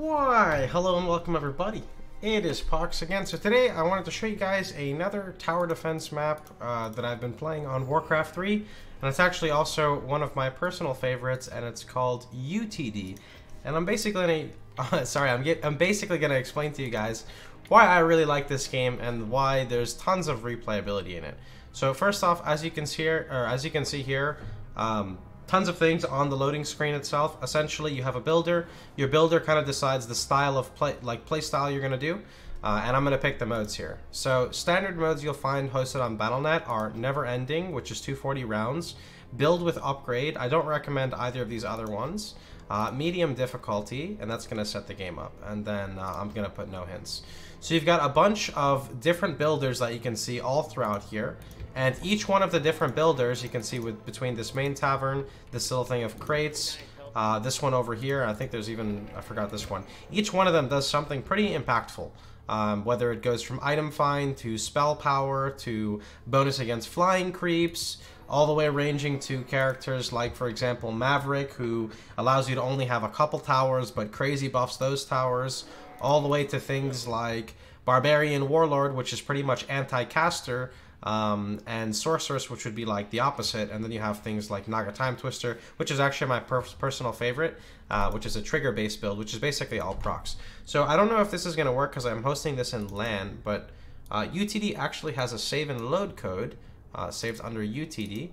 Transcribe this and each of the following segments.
Why, hello and welcome everybody. It is Pohx again. So today I wanted to show you guys another tower defense map uh, that I've been playing on Warcraft 3. And it's actually also one of my personal favorites and it's called YouTD. And I'm basically gonna, uh, sorry, I'm, get, I'm basically gonna explain to you guys why I really like this game and why there's tons of replayability in it. So first off, as you can see here, or as you can see here, um, tons of things on the loading screen itself. Essentially, you have a builder. Your builder kind of decides the style of play, like play style you're gonna do. Uh, and I'm going to pick the modes here. So standard modes you'll find hosted on Battle.net are Never Ending, which is 240 rounds, Build with Upgrade. I don't recommend either of these other ones. Uh, medium difficulty, and that's going to set the game up. And then uh, I'm going to put no hints. So you've got a bunch of different builders that you can see all throughout here. And each one of the different builders you can see with between this main tavern, this little thing of crates, uh, this one over here, I think there's even, I forgot this one. Each one of them does something pretty impactful. Um, whether it goes from item find to spell power to bonus against flying creeps, all the way ranging to characters like, for example, Maverick, who allows you to only have a couple towers but crazy buffs those towers, all the way to things like Barbarian Warlord, which is pretty much anti-caster, um, and Sorceress, which would be like the opposite, and then you have things like Naga Time Twister, which is actually my per personal favorite, uh, which is a trigger-based build, which is basically all procs. So I don't know if this is going to work because I'm hosting this in LAN, but uh, YouTD actually has a save and load code, uh, saved under YouTD.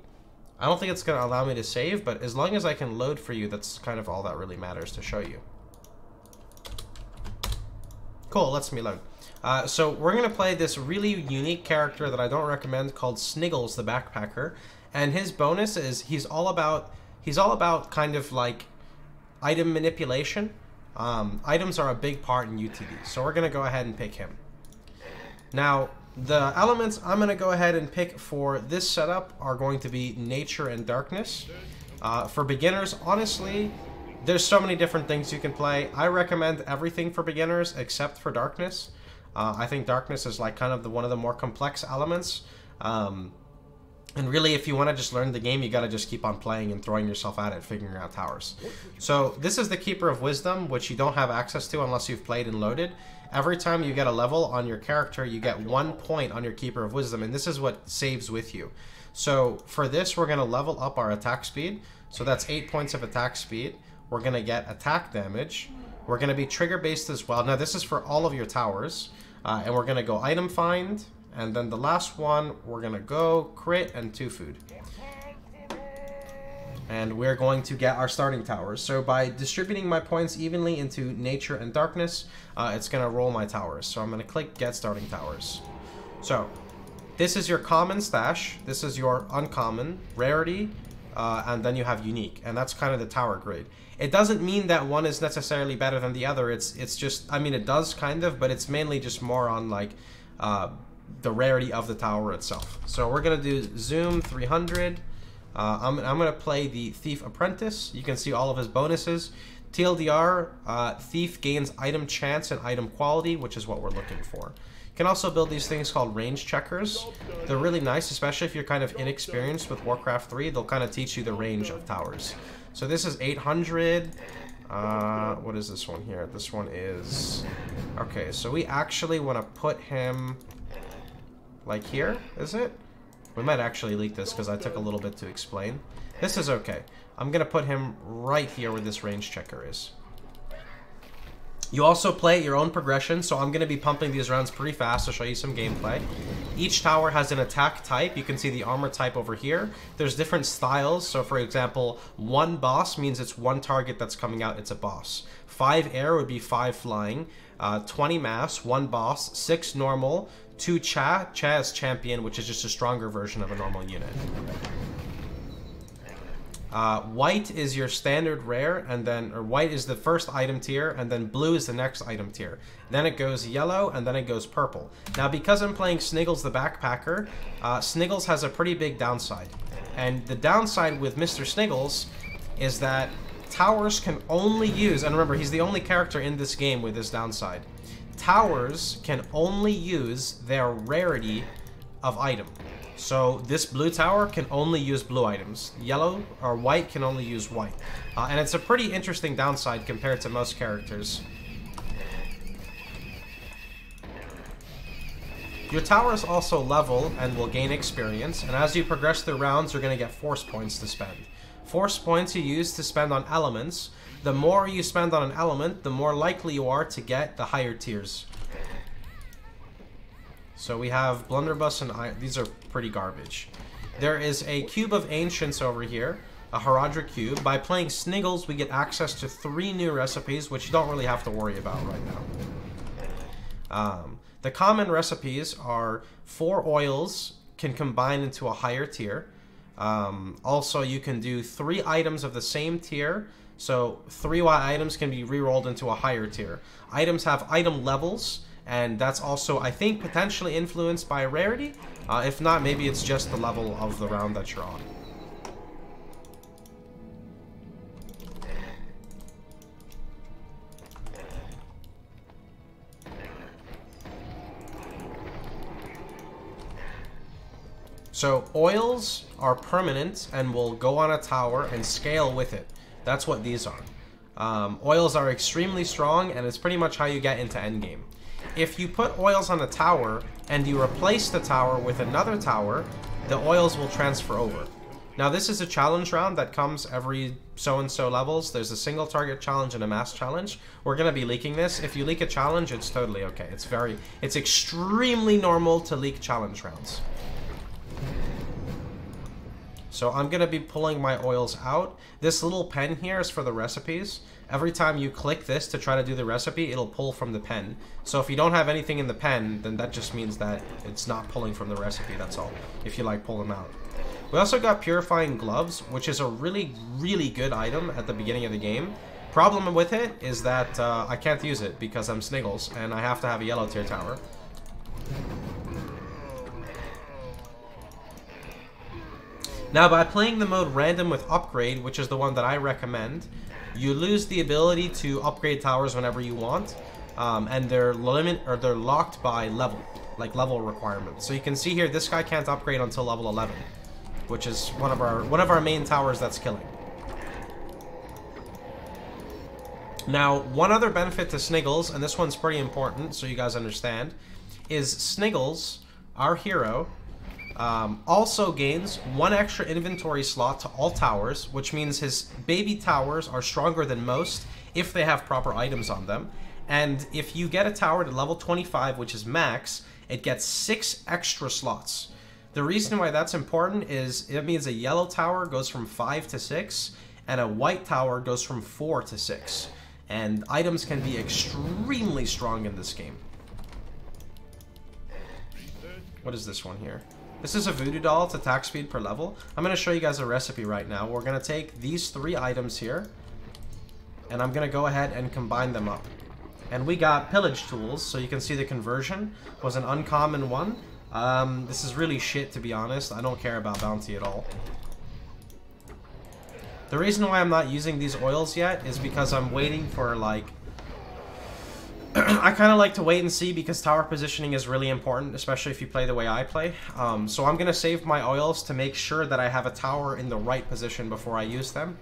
I don't think it's going to allow me to save, but as long as I can load for you, that's kind of all that really matters to show you. Cool, let's me load. Uh, so we're going to play this really unique character that I don't recommend called Sniggles the Backpacker. And his bonus is he's all about he's all about kind of like item manipulation. Um, items are a big part in YouTD, so we're going to go ahead and pick him. Now, the elements I'm going to go ahead and pick for this setup are going to be Nature and Darkness. Uh, for beginners, honestly, there's so many different things you can play. I recommend everything for beginners except for Darkness. Uh, I think darkness is like kind of the one of the more complex elements. Um, and really, if you want to just learn the game, you got to just keep on playing and throwing yourself at it, figuring out towers. So this is the Keeper of Wisdom, which you don't have access to unless you've played and loaded. Every time you get a level on your character, you get one point on your Keeper of Wisdom, and this is what saves with you. So for this, we're going to level up our attack speed. So that's 8 points of attack speed. We're going to get attack damage. We're going to be trigger based as well. Now this is for all of your towers. Uh, and we're going to go item find. And then the last one, we're going to go crit and two food. And we're going to get our starting towers. So by distributing my points evenly into nature and darkness, uh, it's going to roll my towers. So I'm going to click get starting towers. So this is your common stash. This is your uncommon, rarity, uh, and then you have unique, and that's kind of the tower grade. It doesn't mean that one is necessarily better than the other. It's it's just I mean it does kind of, but it's mainly just more on like uh, the rarity of the tower itself. So we're gonna do zoom 300. Uh, I'm I'm gonna play the Thief Apprentice. You can see all of his bonuses. TLDR, uh, Thief gains item chance and item quality, which is what we're looking for You can also build these things called range checkers. They're really nice, especially if you're kind of inexperienced with Warcraft 3. They'll kind of teach you the range of towers. So this is 800. Uh, what is this one here? This one is... Okay, so we actually want to put him... Like here, is it? We might actually leak this because I took a little bit to explain. This is okay. I'm going to put him right here where this range checker is. You also play at your own progression, so I'm going to be pumping these rounds pretty fast to show you some gameplay. Each tower has an attack type. You can see the armor type over here. There's different styles, so for example, one boss means it's one target that's coming out, it's a boss. Five air would be five flying. Uh, 20 mass, one boss, six normal, two cha. Cha is champion, which is just a stronger version of a normal unit. Uh, white is your standard rare, and then or white is the first item tier, and then blue is the next item tier. Then it goes yellow, and then it goes purple. Now, because I'm playing Sniggles the Backpacker, uh, Sniggles has a pretty big downside. And the downside with Mr. Sniggles is that towers can only use, and remember, he's the only character in this game with this downside. Towers can only use their rarity of item. So this blue tower can only use blue items. Yellow or white can only use white. Uh, and it's a pretty interesting downside compared to most characters. Your tower is also level and will gain experience, and as you progress through rounds, you're going to get force points to spend. Force points you use to spend on elements. The more you spend on an element, the more likely you are to get the higher tiers. So we have Blunderbuss and I these are pretty garbage. There is a Cube of Ancients over here, a Horadric Cube. By playing Sniggles, we get access to three new recipes, which you don't really have to worry about right now. Um, the common recipes are four oils can combine into a higher tier. Um, also, you can do three items of the same tier. So three Y items can be re-rolled into a higher tier. Items have item levels, and that's also, I think, potentially influenced by rarity. Uh, if not, maybe it's just the level of the round that you're on. So oils are permanent and will go on a tower and scale with it. That's what these are. Um, oils are extremely strong and it's pretty much how you get into endgame. If you put oils on a tower and you replace the tower with another tower, the oils will transfer over. Now this is a challenge round that comes every so-and-so levels. There's a single target challenge and a mass challenge. We're going to be leaking this. If you leak a challenge, it's totally okay. It's very, it's extremely normal to leak challenge rounds. So I'm going to be pulling my oils out. This little pen here is for the recipes. Every time you click this to try to do the recipe, it'll pull from the pen. So if you don't have anything in the pen, then that just means that it's not pulling from the recipe, that's all. If you like, pull them out. We also got Purifying Gloves, which is a really, really good item at the beginning of the game. Problem with it is that uh, I can't use it because I'm Sniggles, and I have to have a yellow tier tower. Now, by playing the mode random with upgrade, which is the one that I recommend, you lose the ability to upgrade towers whenever you want, um, and they're limit or they're locked by level, like level requirements. So you can see here, this guy can't upgrade until level 11, which is one of our one of our main towers that's killing. Now, one other benefit to Sniggles, and this one's pretty important, so you guys understand, is Sniggles, our hero, um, also gains one extra inventory slot to all towers, which means his baby towers are stronger than most if they have proper items on them. And if you get a tower to level 25, which is max, it gets six extra slots. The reason why that's important is it means a yellow tower goes from 5 to 6, and a white tower goes from 4 to 6. And items can be extremely strong in this game. What is this one here? This is a voodoo doll. It's attack speed per level. I'm going to show you guys a recipe right now. We're going to take these three items here. And I'm going to go ahead and combine them up. And we got pillage tools. So you can see the conversion was an uncommon one. Um, this is really shit, to be honest. I don't care about bounty at all. The reason why I'm not using these oils yet is because I'm waiting for, like, I kind of like to wait and see because tower positioning is really important, especially if you play the way I play. Um, so I'm going to save my oils to make sure that I have a tower in the right position before I use them.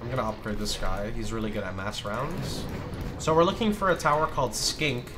I'm going to upgrade this guy. He's really good at mass rounds. So we're looking for a tower called Skink.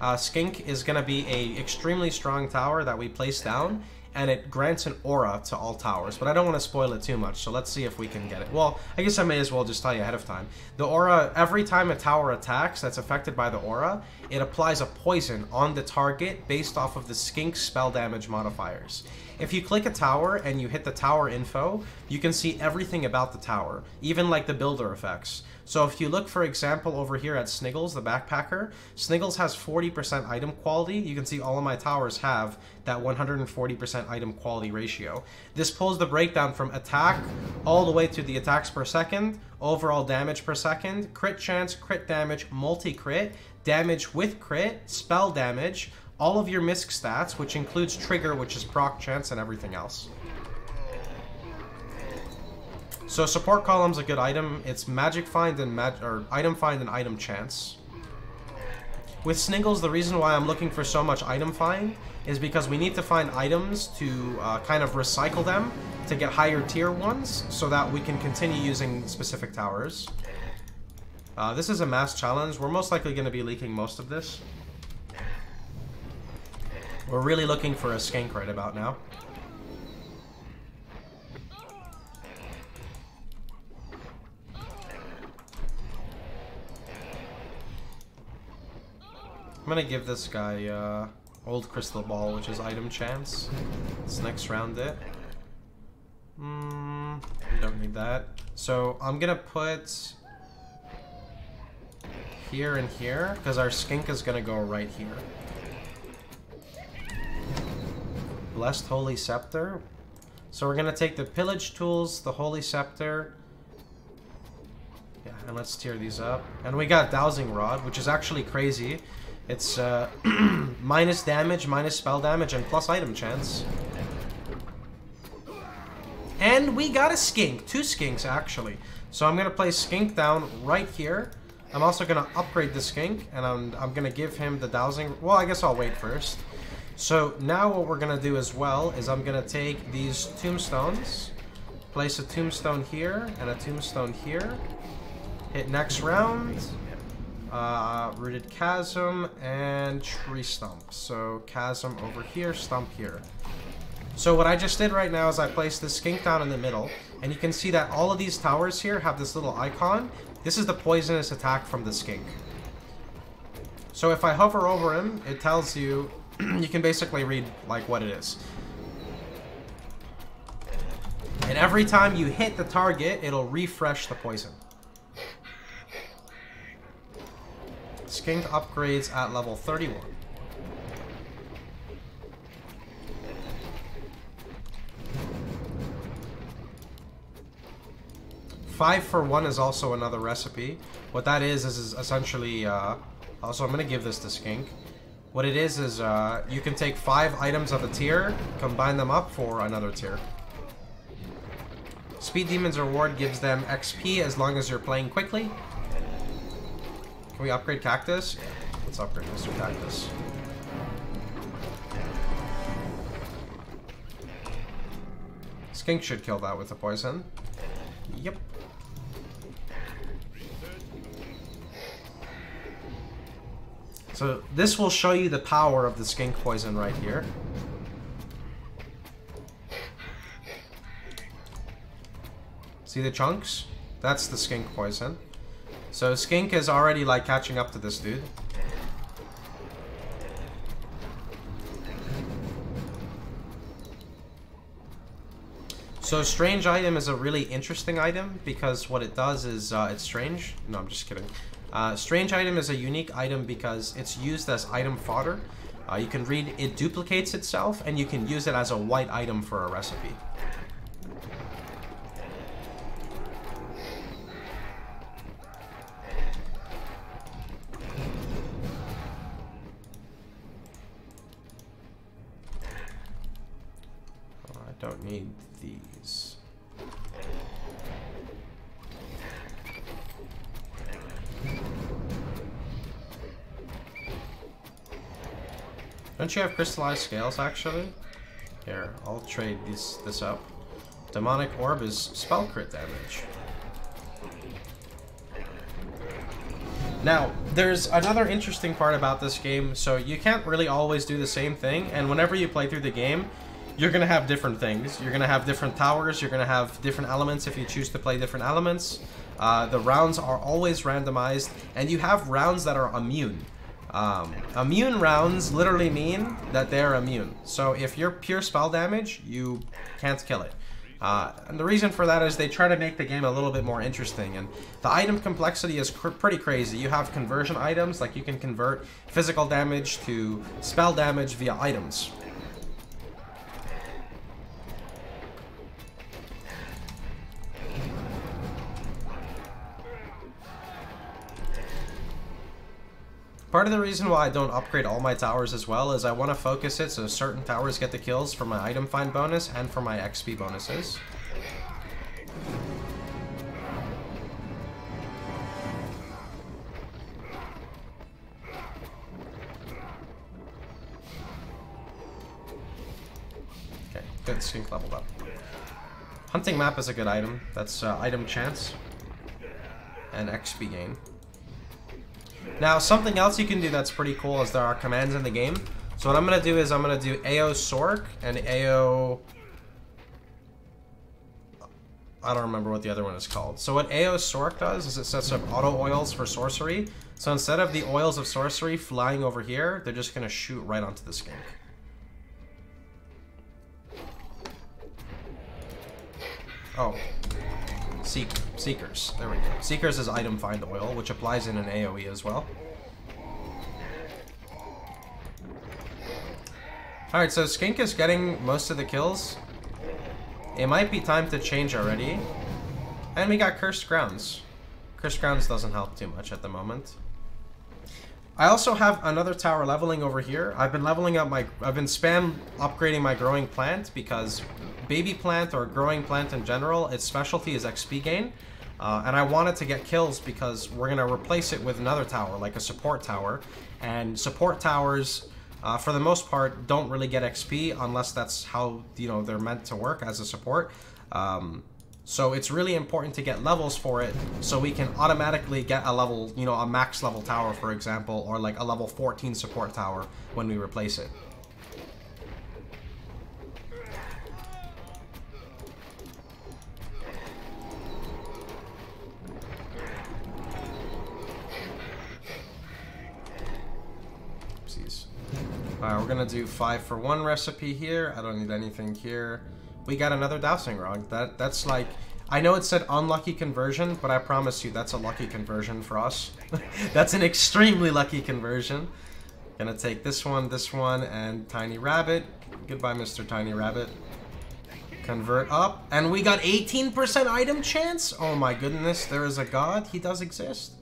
Uh, Skink is going to be a extremely strong tower that we place down and it grants an aura to all towers, but I don't want to spoil it too much, so let's see if we can get it. Well, I guess I may as well just tell you ahead of time. The aura, every time a tower attacks that's affected by the aura, it applies a poison on the target based off of the skink spell damage modifiers. If you click a tower and you hit the tower info, you can see everything about the tower, even like the builder effects. So if you look, for example, over here at Sniggles, the backpacker, Sniggles has 40% item quality. You can see all of my towers have that 140% item quality ratio. This pulls the breakdown from attack all the way to the attacks per second, overall damage per second, crit chance, crit damage, multi-crit, damage with crit, spell damage, all of your misc stats, which includes trigger, which is proc chance, and everything else. So support column's a good item. It's magic find and mag or item find and item chance. With Sniggles, the reason why I'm looking for so much item find is because we need to find items to uh, kind of recycle them to get higher tier ones so that we can continue using specific towers. Uh, this is a mass challenge. We're most likely going to be leaking most of this. We're really looking for a skink right about now. Gonna give this guy uh, old crystal ball, which is item chance. Let's next round it. Mm, don't need that. So I'm gonna put here and here, because our skink is gonna go right here. Blessed Holy Scepter. So we're gonna take the Pillage Tools, the Holy Scepter. Yeah, and let's tear these up. And we got Dowsing Rod, which is actually crazy. It's uh, minus damage, minus spell damage, and plus item chance. And we got a skink. Two skinks, actually. So I'm going to place skink down right here. I'm also going to upgrade the skink, and I'm, I'm going to give him the dowsing... Well, I guess I'll wait first. So now what we're going to do as well is I'm going to take these tombstones, place a tombstone here and a tombstone here, hit next round, uh, Rooted Chasm, and Tree Stump. So Chasm over here, Stump here. So what I just did right now is I placed this skink down in the middle, and you can see that all of these towers here have this little icon. This is the poisonous attack from the skink. So if I hover over him, it tells you, you can basically read like what it is. And every time you hit the target, it'll refresh the poison. Skink upgrades at level 31. Five for one is also another recipe. What that is, is, is essentially, uh, also I'm going to give this to Skink. What it is, is uh, you can take five items of a tier, combine them up for another tier. Speed Demon's reward gives them XP as long as you're playing quickly, can we upgrade Cactus? Let's upgrade Mr. Cactus. Skink should kill that with the poison. Yep. So this will show you the power of the skink poison right here. See the chunks? That's the skink poison. So Skink is already like catching up to this dude. So Strange Item is a really interesting item because what it does is, uh, it's strange. No, I'm just kidding. Uh, strange Item is a unique item because it's used as item fodder. Uh, you can read it duplicates itself and you can use it as a white item for a recipe. Need these. Don't you have crystallized scales, actually? Here, I'll trade this, this up. Demonic Orb is spell crit damage. Now, there's another interesting part about this game, so you can't really always do the same thing, and whenever you play through the game, you're going to have different things. You're going to have different towers. You're going to have different elements if you choose to play different elements. Uh, the rounds are always randomized, and you have rounds that are immune. Um, immune rounds literally mean that they're immune. So if you're pure spell damage, you can't kill it. Uh, and the reason for that is they try to make the game a little bit more interesting. And the item complexity is cr pretty crazy. You have conversion items, like you can convert physical damage to spell damage via items. Part of the reason why I don't upgrade all my towers as well is I want to focus it so certain towers get the kills for my item find bonus and for my XP bonuses. Okay, good, skink leveled up. Hunting map is a good item. That's uh, item chance and XP gain. Now, something else you can do that's pretty cool is there are commands in the game. So what I'm going to do is I'm going to do AO Sork and AO... I don't remember what the other one is called. So what AO Sork does is it sets up auto oils for sorcery. So instead of the oils of sorcery flying over here, they're just going to shoot right onto the skink. Oh. Seek Seekers. There we go. Seekers is item find oil, which applies in an AoE as well. Alright, so Skink is getting most of the kills. It might be time to change already. And we got Cursed Grounds. Cursed Grounds doesn't help too much at the moment. I also have another tower leveling over here. I've been leveling up my... I've been spam upgrading my growing plant because baby plant or growing plant in general, its specialty is XP gain. Uh, and I wanted to get kills because we're going to replace it with another tower, like a support tower. And support towers, uh, for the most part, don't really get XP unless that's how, you know, they're meant to work as a support. Um, so it's really important to get levels for it so we can automatically get a level, you know, a max level tower, for example, or like a level 14 support tower when we replace it. We're gonna do five for one recipe here. I don't need anything here. We got another dowsing rod. That That's like... I know it said unlucky conversion, but I promise you that's a lucky conversion for us. that's an extremely lucky conversion. Gonna take this one, this one, and Tiny Rabbit. Goodbye, Mr. Tiny Rabbit. Convert up. And we got 18% item chance? Oh my goodness, there is a god. He does exist.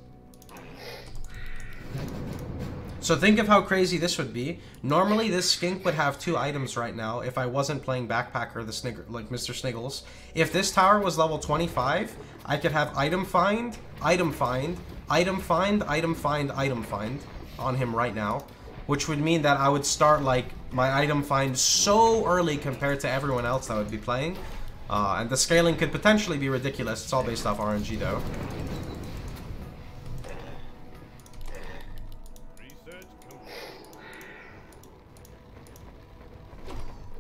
So think of how crazy this would be. Normally, this skink would have two items right now if I wasn't playing Backpacker, the Snig like Mr. Sniggles. If this tower was level 25, I could have item find, item find, item find, item find, item find on him right now. Which would mean that I would start like my item find so early compared to everyone else that would be playing. Uh, and the scaling could potentially be ridiculous. It's all based off RNG though.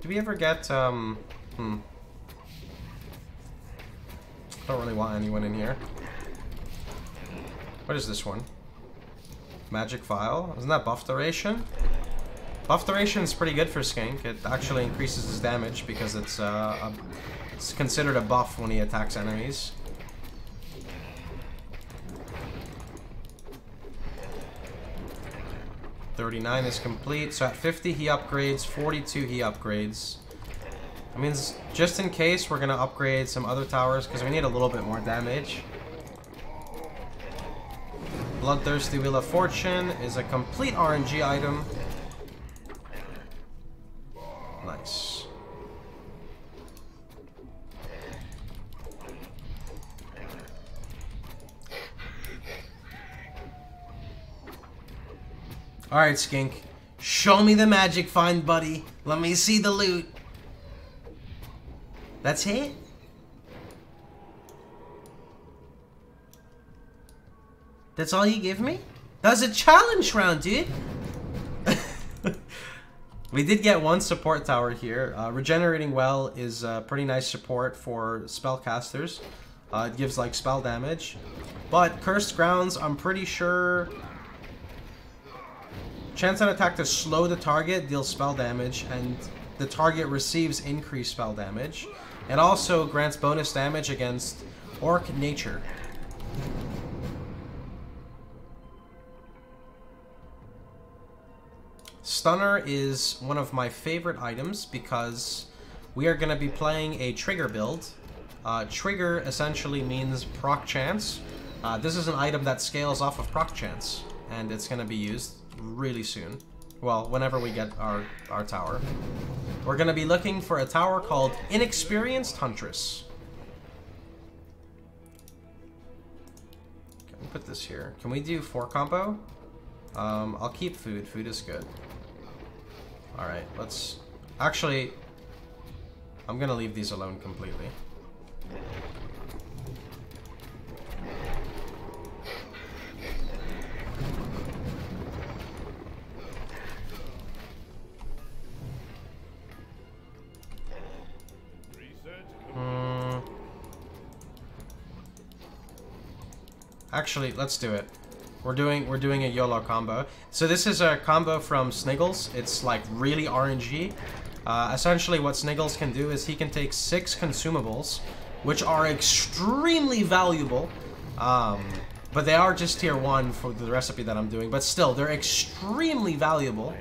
Do we ever get, um, hmm. I don't really want anyone in here. What is this one? Magic Vial? Isn't that buff duration? Buff duration is pretty good for Skink. It actually increases his damage because it's, uh, a, it's considered a buff when he attacks enemies. 39 is complete. So at 50 he upgrades, 42 he upgrades. That means just in case we're going to upgrade some other towers because we need a little bit more damage. Bloodthirsty Wheel of Fortune is a complete RNG item. Nice. Alright, Skink. Show me the magic find, buddy. Let me see the loot. That's it? That's all you give me? That was a challenge round, dude. we did get one support tower here. Uh, regenerating well is uh, pretty nice support for spellcasters. Uh, it gives like spell damage. But Cursed Grounds, I'm pretty sure Chance on attack to slow the target, deals spell damage, and the target receives increased spell damage. It also grants bonus damage against Orc Nature. Stunner is one of my favorite items because we are going to be playing a trigger build. Uh, trigger essentially means proc chance. Uh, this is an item that scales off of proc chance, and it's going to be used really soon. Well, whenever we get our, our tower. We're going to be looking for a tower called Inexperienced Huntress. Can we put this here? Can we do four combo? Um, I'll keep food. Food is good. Alright, let's... Actually, I'm going to leave these alone completely. Actually, let's do it. We're doing we're doing a YOLO combo. So this is a combo from Sniggles. It's like really RNG. Uh, essentially, what Sniggles can do is he can take six consumables, which are extremely valuable. Um, but they are just tier one for the recipe that I'm doing. But still, they're extremely valuable.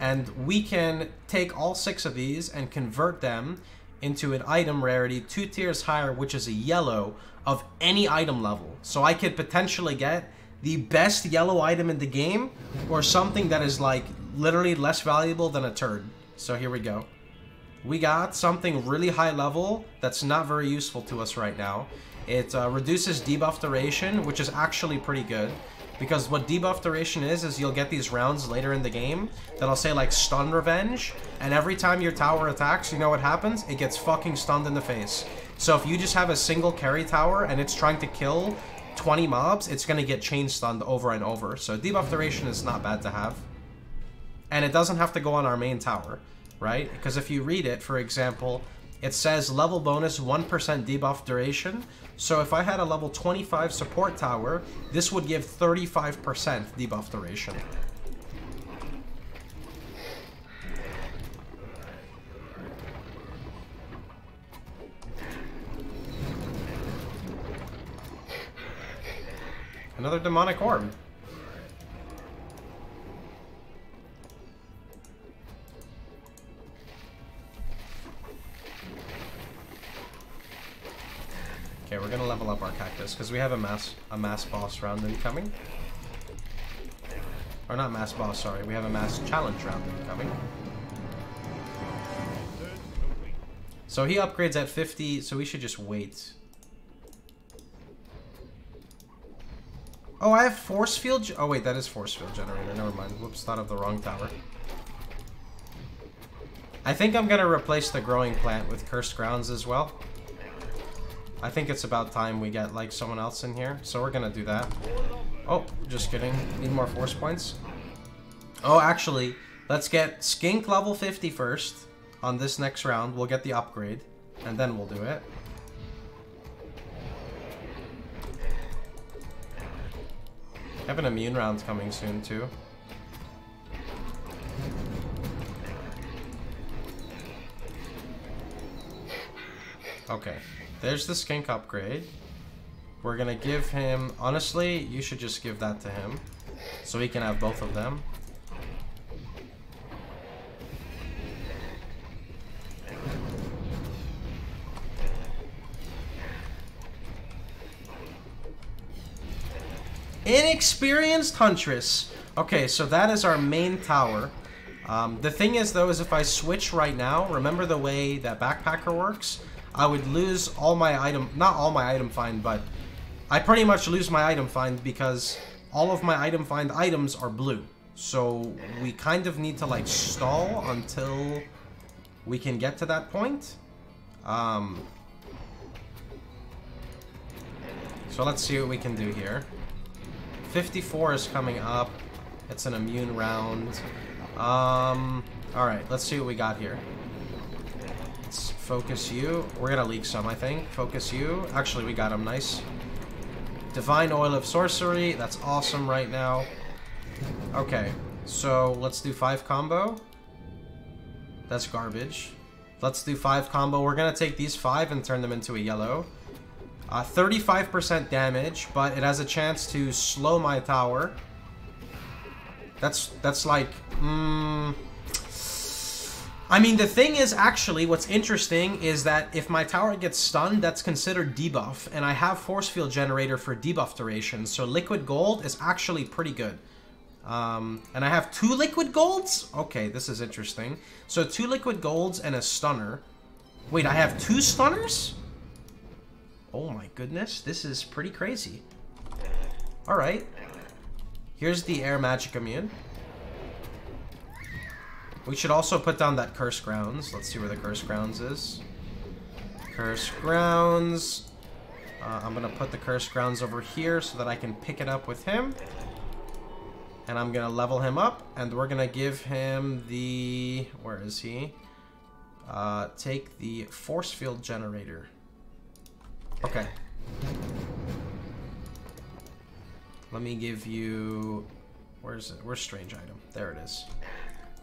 And we can take all six of these and convert them into an item rarity two tiers higher, which is a yellow of any item level. So I could potentially get the best yellow item in the game or something that is like literally less valuable than a turd. So here we go. We got something really high level that's not very useful to us right now. It uh, reduces debuff duration, which is actually pretty good. Because what debuff duration is, is you'll get these rounds later in the game that'll say like stun revenge, and every time your tower attacks, you know what happens? It gets fucking stunned in the face. So if you just have a single carry tower and it's trying to kill 20 mobs, it's gonna get chain stunned over and over. So debuff duration is not bad to have. And it doesn't have to go on our main tower, right? Because if you read it, for example, it says level bonus 1% debuff duration. So if I had a level 25 support tower, this would give 35% debuff duration. Another demonic orb. Okay, we're gonna level up our cactus because we have a mass a mass boss round incoming. Or not mass boss, sorry. We have a mass challenge round incoming. So he upgrades at 50, so we should just wait. Oh, I have force field. Oh wait, that is force field generator. Never mind. Whoops, thought of the wrong tower. I think I'm gonna replace the growing plant with cursed grounds as well. I think it's about time we get, like, someone else in here. So we're gonna do that. Oh, just kidding. Need more force points. Oh, actually, let's get Skink level 50 first on this next round. We'll get the upgrade, and then we'll do it. Have an immune round coming soon, too. Okay. There's the skink upgrade. We're gonna give him... Honestly, you should just give that to him. So he can have both of them. Inexperienced Huntress. Okay, so that is our main tower. Um, the thing is, though, is if I switch right now, remember the way that Backpacker works? I would lose all my item, not all my item find, but I pretty much lose my item find because all of my item find items are blue. So we kind of need to like stall until we can get to that point. Um, so let's see what we can do here. 54 is coming up. It's an immune round. Um, Alright, let's see what we got here. Let's focus you. We're gonna leak some, I think. Focus you. Actually, we got him. Nice. Divine Oil of Sorcery. That's awesome right now. Okay, so let's do five combo. That's garbage. Let's do five combo. We're gonna take these five and turn them into a yellow. 35% uh, damage, but it has a chance to slow my tower. That's that's like, mm, I mean, the thing is, actually, what's interesting is that if my tower gets stunned, that's considered debuff, and I have Force Field Generator for debuff duration, so Liquid Gold is actually pretty good. Um, and I have two Liquid Golds? Okay, this is interesting. So two Liquid Golds and a Stunner. Wait, I have two Stunners? Oh my goodness, this is pretty crazy. Alright. Here's the Air Magic Immune. We should also put down that Curse Grounds. Let's see where the Curse Grounds is. Curse Grounds. Uh, I'm to put the Curse Grounds over here so that I can pick it up with him. And I'm to level him up. And we're to give him the... Where is he? Uh, take the Force Field Generator. Okay. Let me give you... Where's it? Where's strange item? There it is.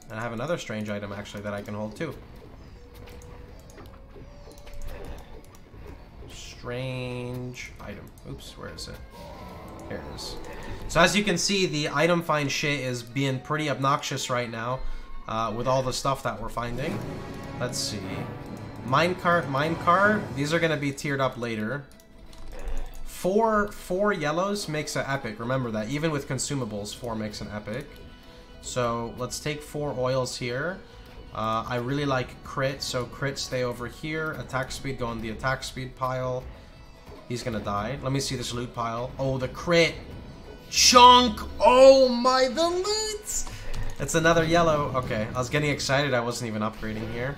And I have another strange item, actually, that I can hold, too. Strange item. Oops, where is it? Here it is. So as you can see, the item find shit is being pretty obnoxious right now uh, with all the stuff that we're finding. Let's see. Minecart, minecart. These are going to be tiered up later. Four, four yellows makes an epic. Remember that. Even with consumables, four makes an epic. So let's take four oils here. Uh, I really like crit, so crit stay over here. Attack speed go on the attack speed pile. He's gonna die. Let me see this loot pile. Oh, the crit. Chunk! Oh my, the loot! It's another yellow. Okay, I was getting excited. I wasn't even upgrading here.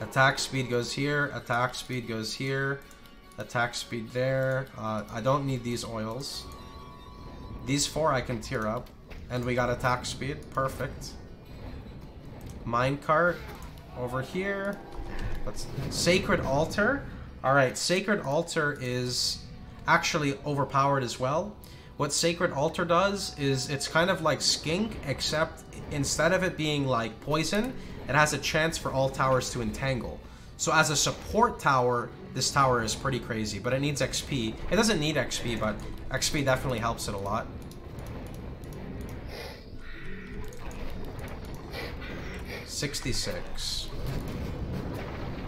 Attack speed goes here. Attack speed goes here. Attack speed there. Uh, I don't need these oils. These four I can tear up. And we got attack speed. Perfect. Minecart over here. Let's Sacred Altar. Alright, Sacred Altar is actually overpowered as well. What Sacred Altar does is it's kind of like Skink, except instead of it being like poison, it has a chance for all towers to entangle. So as a support tower, this tower is pretty crazy, but it needs XP. It doesn't need XP, but XP definitely helps it a lot. Sixty-six.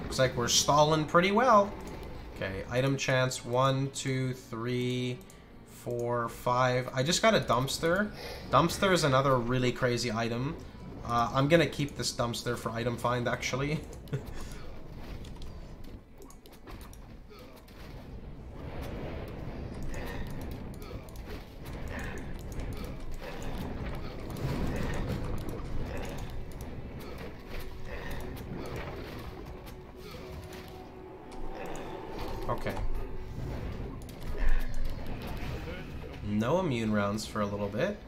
Looks like we're stalling pretty well. Okay, item chance one, two, three, four, five. I just got a dumpster. Dumpster is another really crazy item. Uh, I'm gonna keep this dumpster for item find, actually. okay. No immune rounds for a little bit.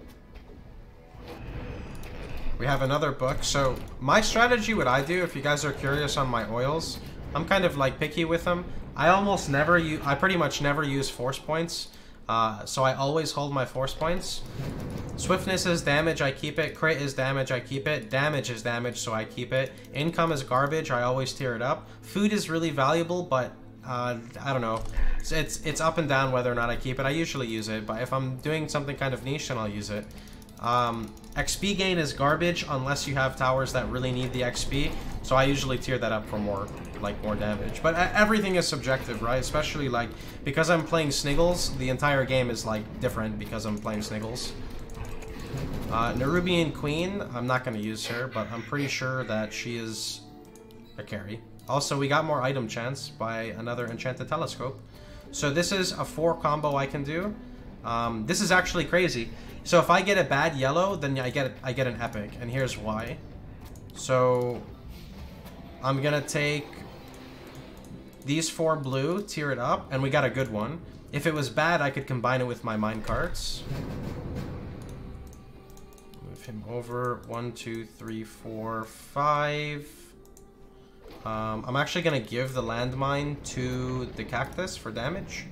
We have another book. So my strategy, what I do, if you guys are curious on my oils, I'm kind of like picky with them. I almost never use, I pretty much never use force points. Uh, so I always hold my force points. Swiftness is damage, I keep it. Crit is damage, I keep it. Damage is damage, so I keep it. Income is garbage, I always tear it up. Food is really valuable, but uh, I don't know. It's, it's, it's up and down whether or not I keep it. I usually use it, but if I'm doing something kind of niche, then I'll use it. Um, XP gain is garbage unless you have towers that really need the XP. So I usually tier that up for more, like, more damage. But everything is subjective, right? Especially, like, because I'm playing Sniggles, the entire game is, like, different because I'm playing Sniggles. Uh, Nerubian Queen, I'm not going to use her, but I'm pretty sure that she is a carry. Also, we got more item chance by another Enchanted Telescope. So this is a 4 combo I can do. Um, this is actually crazy. So if I get a bad yellow, then I get I get an epic, and here's why. So I'm gonna take these four blue, tier it up, and we got a good one. If it was bad, I could combine it with my mine carts. Move him over. One, two, three, four, five. Um, I'm actually gonna give the landmine to the cactus for damage.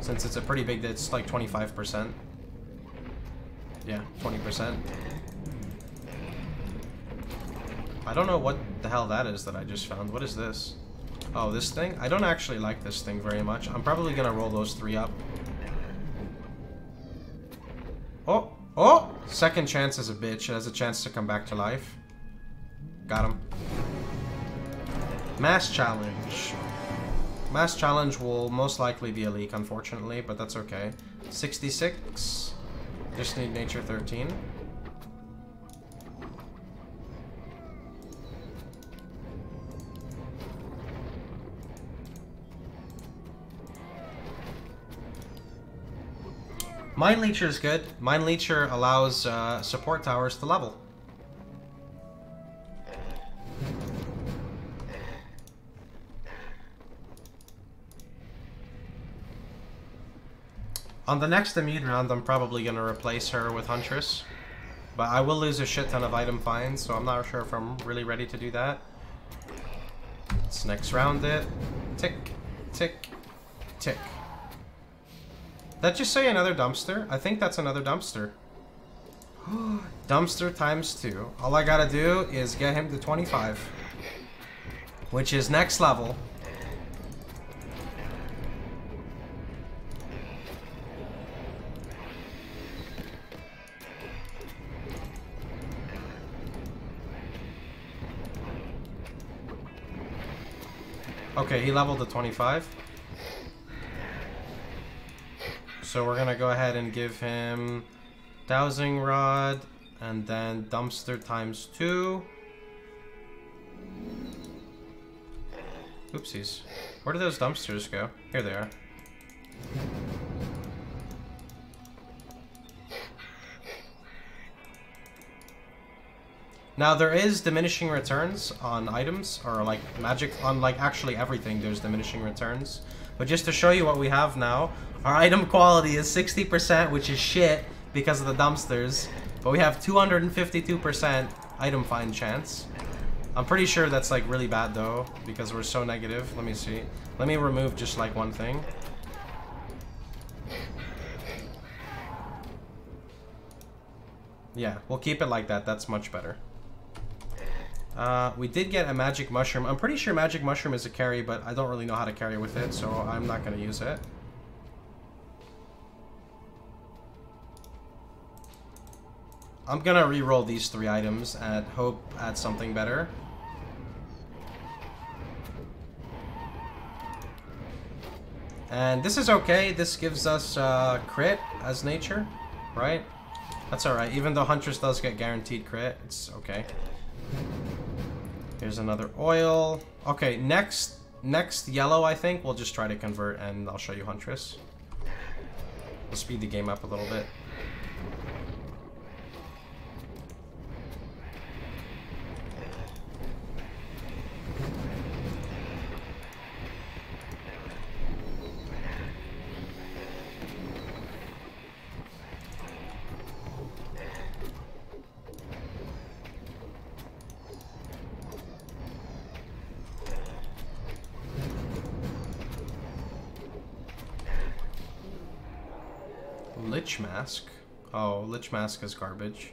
Since it's a pretty big, it's like 25%. Yeah, 20%. I don't know what the hell that is that I just found. What is this? Oh, this thing? I don't actually like this thing very much. I'm probably gonna roll those three up. Oh! Oh! Second chance is a bitch. It has a chance to come back to life. Got him. Mass challenge. Mass challenge will most likely be a leak, unfortunately, but that's okay. 66. Just need nature 13. Mind Leecher is good. Mind Leecher allows uh, support towers to level. On the next immune round, I'm probably going to replace her with Huntress. But I will lose a shit ton of item finds, so I'm not sure if I'm really ready to do that. Let's next round it. Tick, tick, tick. that just say another dumpster? I think that's another dumpster. dumpster times two. All I gotta do is get him to 25. Which is next level. Okay, he leveled to 25. So we're gonna go ahead and give him dowsing rod and then dumpster times two. Oopsies. Where do those dumpsters go? Here they are. Now there is diminishing returns on items, or like magic, on like actually everything there's diminishing returns. But just to show you what we have now, our item quality is 60%, which is shit because of the dumpsters. But we have 252% item find chance. I'm pretty sure that's like really bad though, because we're so negative. Let me see. Let me remove just like one thing. Yeah, we'll keep it like that. That's much better. Uh, we did get a magic mushroom. I'm pretty sure magic mushroom is a carry, but I don't really know how to carry with it, so I'm not going to use it. I'm going to re-roll these three items and hope at something better. And this is okay. This gives us uh, crit as nature, right? That's alright. Even though Huntress does get guaranteed crit, it's okay. Here's another oil. Okay, next next yellow, I think, we'll just try to convert and I'll show you Huntress. We'll speed the game up a little bit. Lich Mask. Oh, Lich Mask is garbage.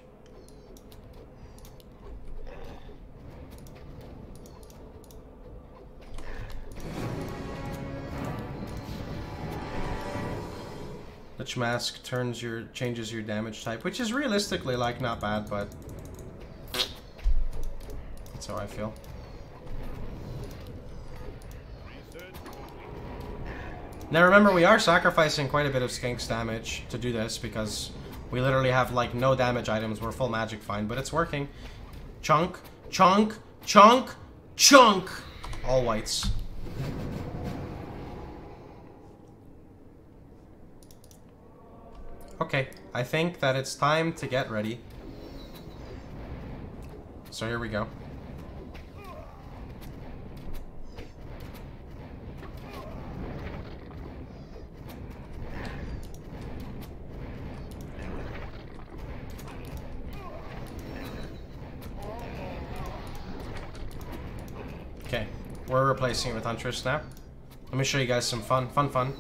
Lich Mask turns your changes your damage type, which is realistically like not bad, but that's how I feel. Now remember, we are sacrificing quite a bit of Skink's damage to do this because we literally have like no damage items. We're full magic fine, but it's working. Chunk, chunk, chunk, chunk. All whites. Okay, I think that it's time to get ready. So here we go. It with Huntress now. Let me show you guys some fun, fun, fun.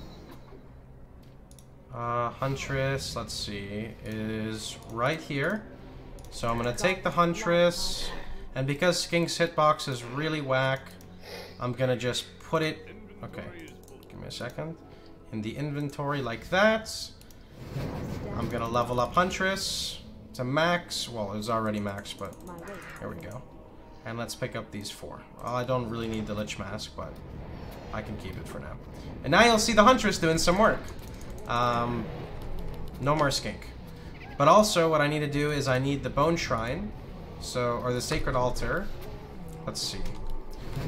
Uh, Huntress, let's see, is right here. So I'm gonna take the Huntress, and because Skink's hitbox is really whack, I'm gonna just put it, okay, give me a second, in the inventory like that. I'm gonna level up Huntress to max, well, it's already max, but here we go. And let's pick up these four. Well, I don't really need the Lich Mask, but I can keep it for now. And now you'll see the Huntress doing some work. Um, no more Skink. But also, what I need to do is I need the Bone Shrine. So, or the Sacred Altar. Let's see.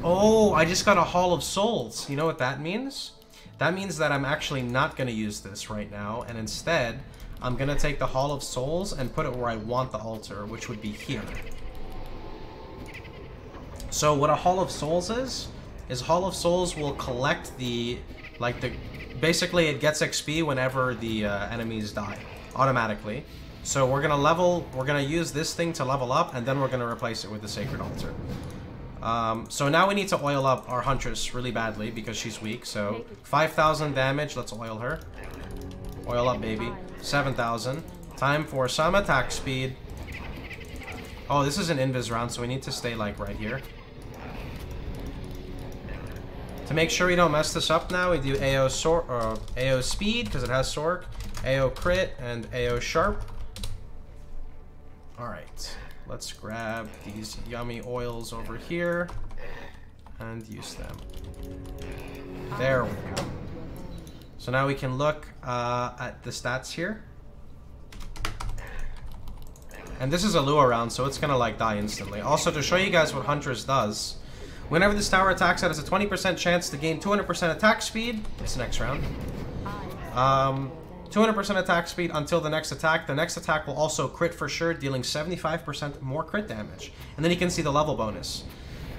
Oh, I just got a Hall of Souls. You know what that means? That means that I'm actually not going to use this right now. And instead, I'm going to take the Hall of Souls and put it where I want the altar, which would be here. So what a Hall of Souls is, is Hall of Souls will collect the, like the, basically it gets XP whenever the uh, enemies die, automatically. So we're gonna level, we're gonna use this thing to level up, and then we're gonna replace it with the Sacred Altar. Um, so now we need to oil up our Huntress really badly because she's weak. So 5,000 damage, let's oil her. Oil up, baby. 7,000. Time for some attack speed. Oh, this is an invis round, so we need to stay, like, right here. To make sure we don't mess this up now, we do AO, sor uh, AO speed, because it has Sork, AO crit, and AO sharp. Alright, let's grab these yummy oils over here and use them. There we go. So now we can look uh, at the stats here. And this is a Lua round, so it's gonna like die instantly. Also, to show you guys what Huntress does, whenever this tower attacks, it has a 20% chance to gain 200% attack speed. This next round. Um, 200% attack speed until the next attack. The next attack will also crit for sure, dealing 75% more crit damage. And then you can see the level bonus.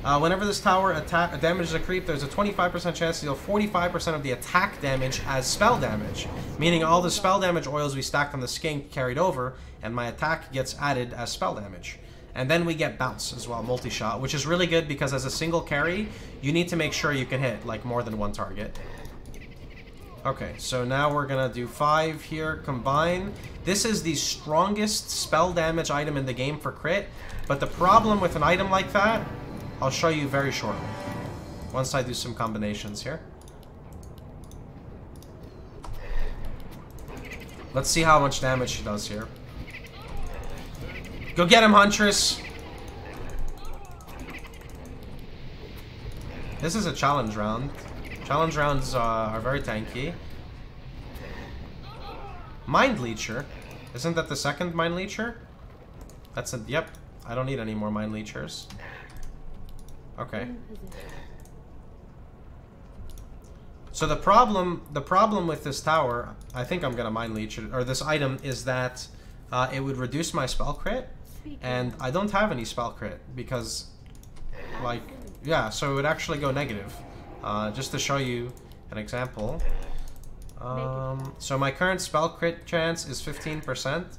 Uh, whenever this tower attack damages a creep, there's a 25% chance to deal 45% of the attack damage as spell damage. Meaning all the spell damage oils we stacked on the skink carried over, and my attack gets added as spell damage. And then we get bounce as well, multi-shot, which is really good because as a single carry, you need to make sure you can hit like more than one target. Okay, so now we're gonna do five here, combine. This is the strongest spell damage item in the game for crit, but the problem with an item like that I'll show you very shortly. Once I do some combinations here. Let's see how much damage she does here. Go get him, Huntress! This is a challenge round. Challenge rounds uh, are very tanky. Mind Leecher. Isn't that the second Mind Leecher? That's a... Yep. I don't need any more Mind Leechers. Okay. So the problem, the problem with this tower, I think I'm gonna mind leech it, or this item is that uh, it would reduce my spell crit, and I don't have any spell crit because, like, yeah, so it would actually go negative. Uh, just to show you an example. Um, so my current spell crit chance is 15%,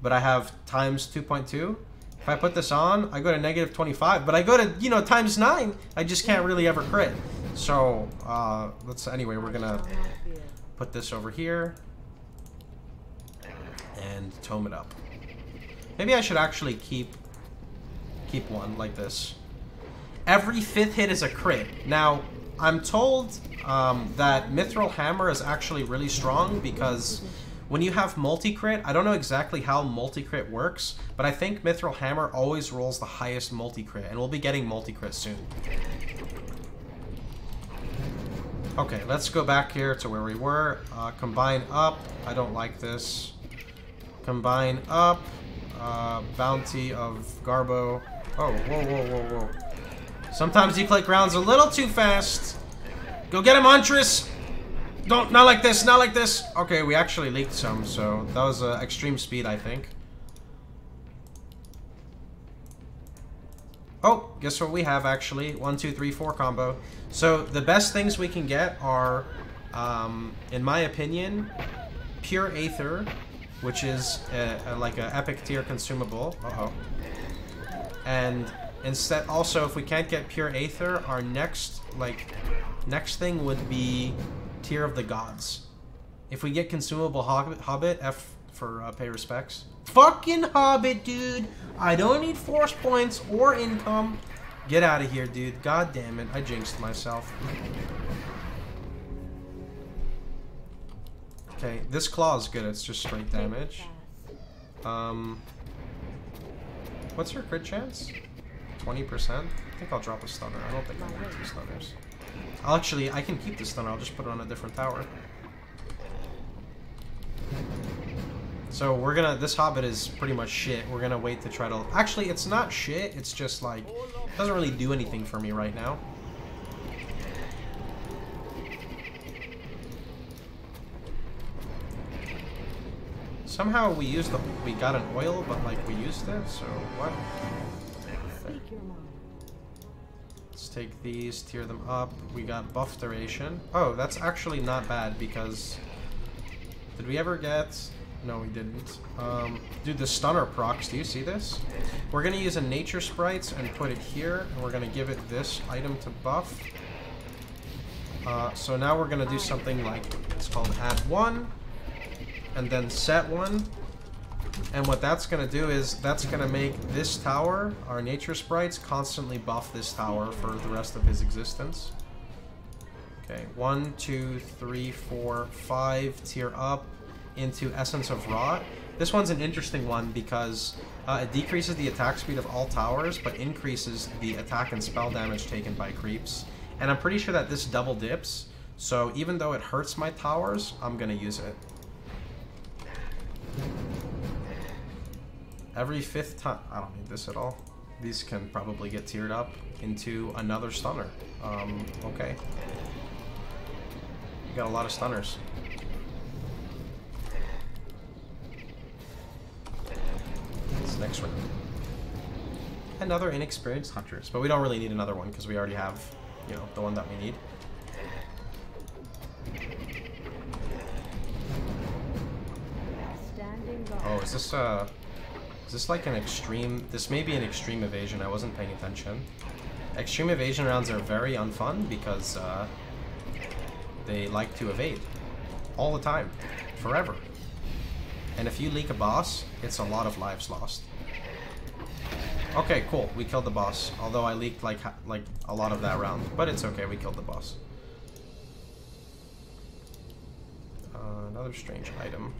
but I have times 2.2. If I put this on, I go to negative 25, but I go to, you know, times 9. I just can't really ever crit. So, uh, let's, anyway, we're gonna put this over here and tome it up. Maybe I should actually keep, keep one like this. Every fifth hit is a crit. Now, I'm told um, that Mithril Hammer is actually really strong because when you have multi-crit, I don't know exactly how multi-crit works, but I think Mithril Hammer always rolls the highest multi-crit, and we'll be getting multi-crit soon. Okay, let's go back here to where we were. Uh, combine up. I don't like this. Combine up. Uh, bounty of Garbo. Oh, whoa, whoa, whoa, whoa. Sometimes you click rounds a little too fast. Go get him, Huntress! Don't, not like this, not like this. Okay, we actually leaked some, so that was uh, extreme speed, I think. Oh, guess what we have, actually? One, two, three, four combo. So, the best things we can get are, um, in my opinion, Pure Aether, which is a, a, like an epic tier consumable. Uh-oh. And instead, also, if we can't get Pure Aether, our next, like, next thing would be Tier of the Gods. If we get consumable Hobbit, Hobbit F for uh, pay respects. Fucking Hobbit, dude! I don't need force points or income. Get out of here, dude. God damn it. I jinxed myself. Okay, this claw is good. It's just straight damage. Um, what's your crit chance? 20%? I think I'll drop a stunner. I don't think I need two stunners. I'll actually, I can keep the stunner. I'll just put it on a different tower. So we're gonna, this Hobbit is pretty much shit. We're gonna wait to try to, actually it's not shit, it's just like, it doesn't really do anything for me right now. Somehow we used the, we got an oil, but like we used it, so what? Let's take these, tear them up. We got buff duration. Oh, that's actually not bad because... Did we ever get... No, we didn't. Um, dude, the stunner procs, do you see this? We're going to use a nature sprites and put it here, and we're going to give it this item to buff. Uh, so now we're going to do something like, it's called add one. And then set one. And what that's going to do is that's going to make this tower, our nature sprites, constantly buff this tower for the rest of his existence. Okay, one, two, three, four, five, tier up into Essence of Rot. This one's an interesting one because uh, it decreases the attack speed of all towers, but increases the attack and spell damage taken by creeps. And I'm pretty sure that this double dips, so even though it hurts my towers, I'm gonna use it. Every fifth time... I don't need this at all. These can probably get tiered up into another stunner. Um, okay. You got a lot of stunners. Next one. Another inexperienced hunters, but we don't really need another one because we already have, you know, the one that we need. Oh, is this uh is this like an extreme this may be an extreme evasion, I wasn't paying attention. Extreme evasion rounds are very unfun because uh they like to evade. All the time. Forever. And if you leak a boss, it's a lot of lives lost. Okay, cool. We killed the boss. Although I leaked like like a lot of that round. But it's okay, we killed the boss. Uh, another strange item.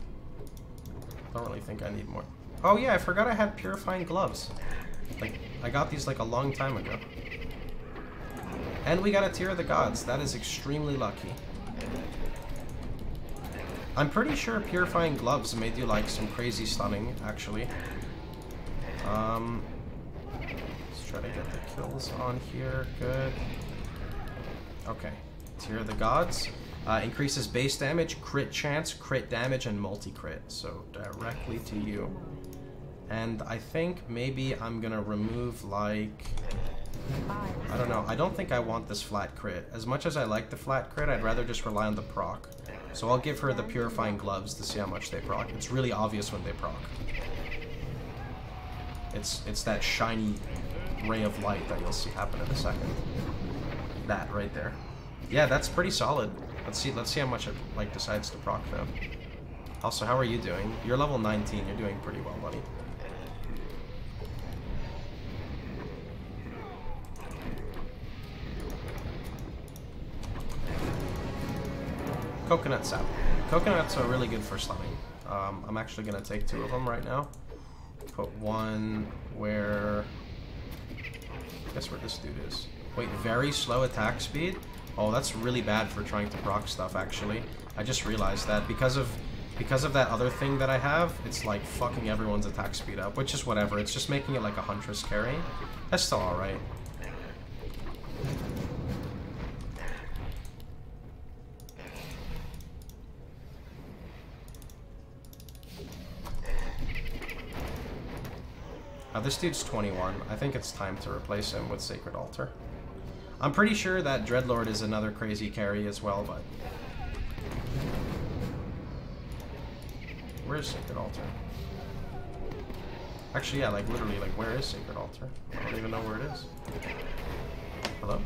I don't really think I need more. Oh yeah, I forgot I had purifying gloves. Like, I got these like a long time ago. And we got a tier of the Gods. That is extremely lucky. I'm pretty sure Purifying Gloves made you like some crazy stunning, actually. Um, let's try to get the kills on here. Good. Okay. Tier of the Gods. Uh, increases base damage, crit chance, crit damage, and multi-crit. So directly to you. And I think maybe I'm gonna remove like... I don't know. I don't think I want this flat crit. As much as I like the flat crit, I'd rather just rely on the proc. So I'll give her the Purifying Gloves to see how much they proc. It's really obvious when they proc. It's, it's that shiny ray of light that you'll see happen in a second. That right there. Yeah, that's pretty solid. Let's see let's see how much it like decides to proc though. Also, how are you doing? You're level 19, you're doing pretty well, buddy. Coconut sap. Coconuts are really good for slumming. Um, I'm actually going to take two of them right now. Put one where... Guess where this dude is. Wait, very slow attack speed? Oh, that's really bad for trying to proc stuff, actually. I just realized that because of because of that other thing that I have, it's like fucking everyone's attack speed up, which is whatever. It's just making it like a Huntress carry. That's still alright. Uh, this dude's 21. I think it's time to replace him with Sacred Altar. I'm pretty sure that Dreadlord is another crazy carry as well, but... Where's Sacred Altar? Actually, yeah, like, literally, like, where is Sacred Altar? I don't even know where it is. Hello?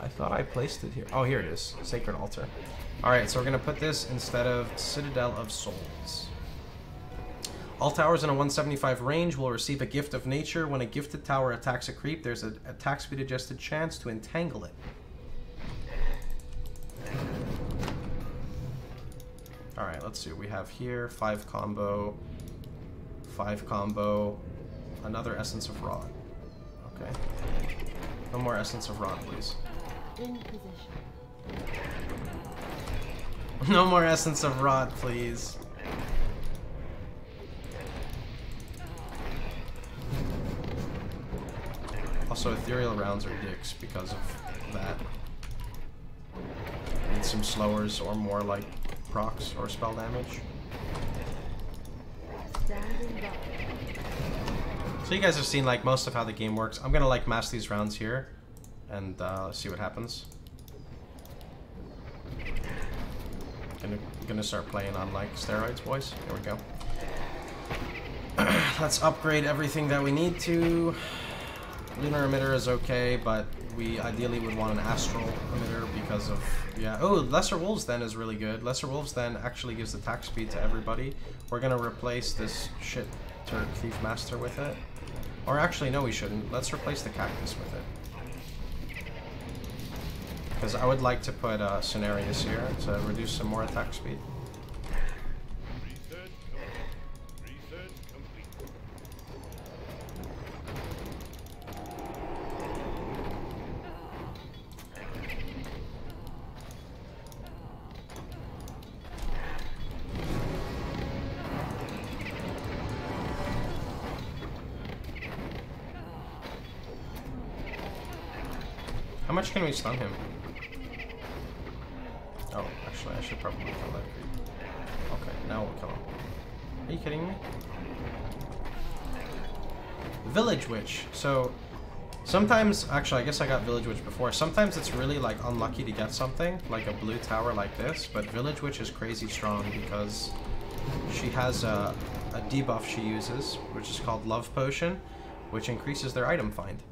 I thought I placed it here. Oh, here it is. Sacred Altar. Alright, so we're going to put this instead of Citadel of Souls. All towers in a 175 range will receive a gift of nature. When a gifted tower attacks a creep, there's an attack speed adjusted chance to entangle it. Alright, let's see what we have here. Five combo, five combo, another Essence of Rot. Okay. No more Essence of Rot, please. In position. no more Essence of Rot, please. Also, ethereal rounds are dicks because of that. Need some slowers or more like procs or spell damage. So you guys have seen like most of how the game works. I'm gonna like mass these rounds here and uh, see what happens. Gonna, gonna start playing on like steroids, boys. Here we go. Let's upgrade everything that we need to. Lunar emitter is okay, but we ideally would want an astral emitter because of yeah. Oh, lesser wolves then is really good. Lesser wolves then actually gives attack speed to everybody. We're gonna replace this shit Turk thief master with it. Or actually, no, we shouldn't. Let's replace the cactus with it. Because I would like to put uh, Cenarius here to reduce some more attack speed. Much can we stun him? Oh, actually, I should probably kill that creep. Okay, now we'll kill him. Are you kidding me? Village Witch. So, sometimes, actually, I guess I got Village Witch before. Sometimes it's really, like, unlucky to get something, like a blue tower like this, but Village Witch is crazy strong because she has a, a debuff she uses, which is called Love Potion, which increases their item find.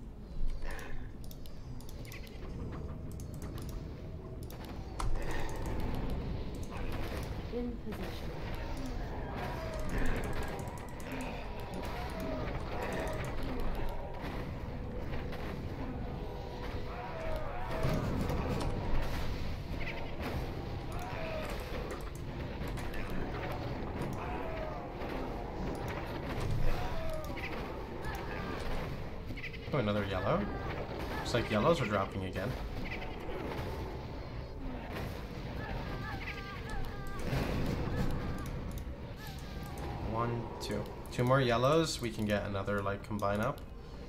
Oh, another yellow. Looks like yellows are dropping again. One, two. Two more yellows, we can get another, like, combine up.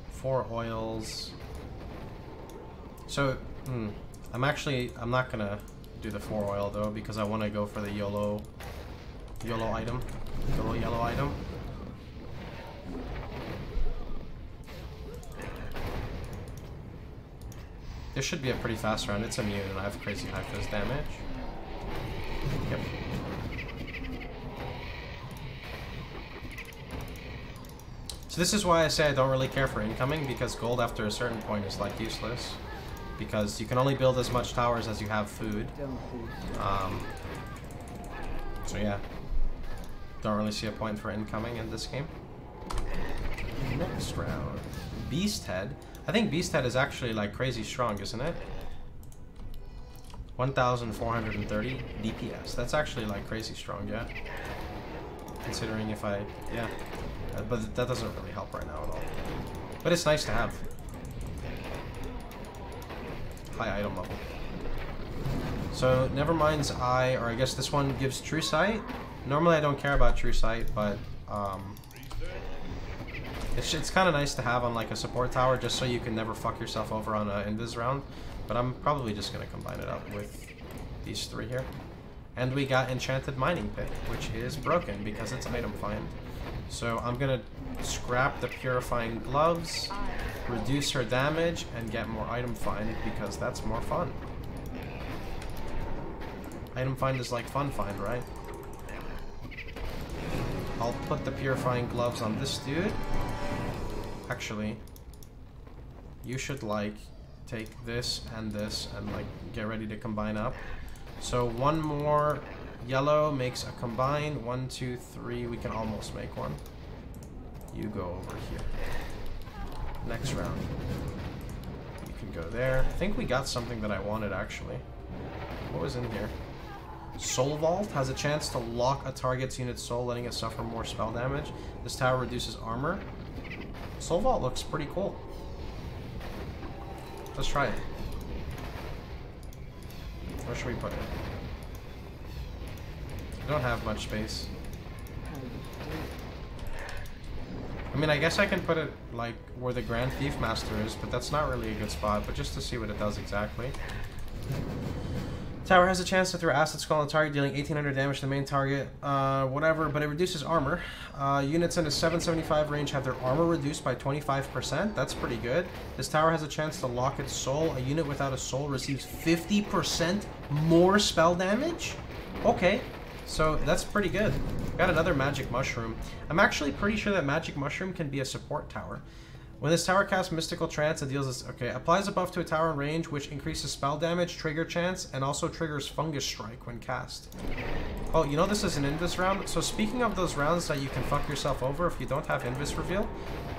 Four oils. So, hmm, I'm actually, I'm not gonna do the four oil, though, because I want to go for the YOLO, YOLO item. YOLO yellow item. This should be a pretty fast round. It's immune and I have crazy high phys damage. Yep. So this is why I say I don't really care for incoming, because gold after a certain point is like useless. Because you can only build as much towers as you have food. Um, so yeah. Don't really see a point for incoming in this game. Next round. Beast Head. I think Beast Head is actually like crazy strong, isn't it? 1,430 DPS. That's actually like crazy strong, yeah. Considering if I, yeah. Uh, but that doesn't really help right now at all. But it's nice to have. High item level. So, Nevermind's Eye, or I guess this one gives True Sight. Normally I don't care about True Sight, but um, it's, it's kind of nice to have on like a support tower just so you can never fuck yourself over on uh, a invis round. But I'm probably just going to combine it up with these three here. And we got Enchanted Mining Pit, which is broken because it's item find. So I'm going to scrap the Purifying Gloves, reduce her damage, and get more item find because that's more fun. Item find is like fun find, right? I'll put the Purifying Gloves on this dude. Actually, you should like take this and this and like get ready to combine up. So one more yellow makes a combine. One, two, three. We can almost make one. You go over here. Next round. You can go there. I think we got something that I wanted actually. What was in here? Soul Vault has a chance to lock a target's unit soul, letting it suffer more spell damage. This tower reduces armor. Soul Vault looks pretty cool. Let's try it. Where should we put it? I don't have much space. I mean, I guess I can put it, like, where the Grand Thief Master is, but that's not really a good spot, but just to see what it does exactly. Tower has a chance to throw Acid Skull on target, dealing 1800 damage to the main target, uh, whatever, but it reduces armor. Uh, units in a 775 range have their armor reduced by 25%. That's pretty good. This tower has a chance to lock its soul. A unit without a soul receives 50% more spell damage? Okay, so that's pretty good. Got another Magic Mushroom. I'm actually pretty sure that Magic Mushroom can be a support tower. When this tower casts Mystical Trance, it deals this. Okay, applies a buff to a tower in range, which increases spell damage, trigger chance, and also triggers Fungus Strike when cast. Oh, you know this is an Invis round? So speaking of those rounds that you can fuck yourself over if you don't have Invis reveal,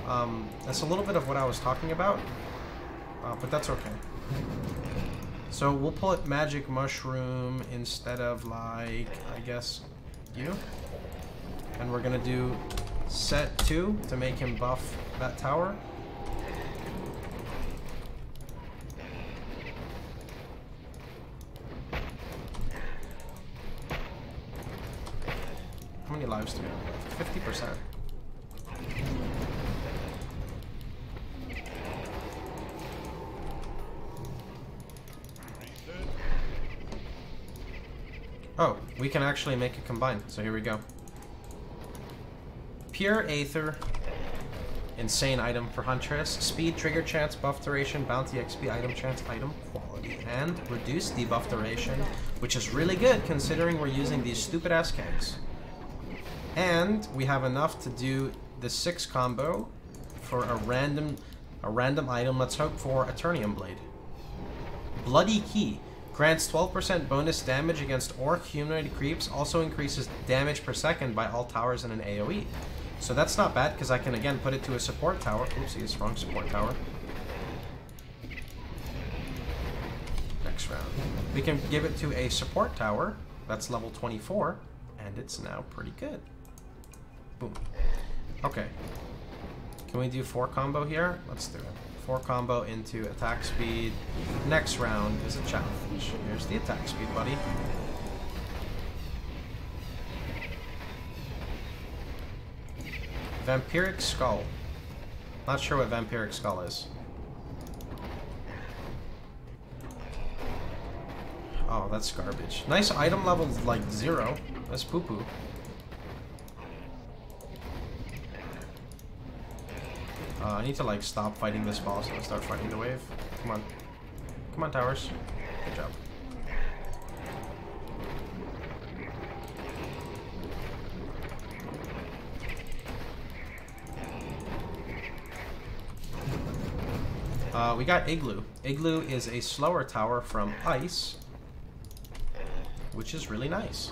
um, that's a little bit of what I was talking about, uh, but that's okay. So we'll put Magic Mushroom instead of, like, I guess, you? And we're gonna do set 2 to make him buff that tower. How many lives do we have? 50%. Oh, we can actually make it combine. So here we go. Pure Aether. Insane item for Huntress. Speed, trigger chance, buff duration, bounty XP, item chance, item quality. And reduce debuff duration, which is really good considering we're using these stupid ass kegs. And we have enough to do the six combo for a random a random item. Let's hope for Eternium Blade. Bloody Key. Grants 12% bonus damage against orc humanoid creeps. Also increases damage per second by all towers in an AoE. So that's not bad, because I can again put it to a support tower. Oopsies, wrong support tower. Next round. We can give it to a support tower. That's level 24. And it's now pretty good. Boom. Okay. Can we do four combo here? Let's do it. Four combo into attack speed. Next round is a challenge. Here's the attack speed, buddy. Vampiric Skull. Not sure what Vampiric Skull is. Oh, that's garbage. Nice item level, like, zero. That's poo-poo. Uh, I need to, like, stop fighting this boss and start fighting the wave. Come on. Come on, towers. Good job. Uh, we got Igloo. Igloo is a slower tower from Ice, which is really nice.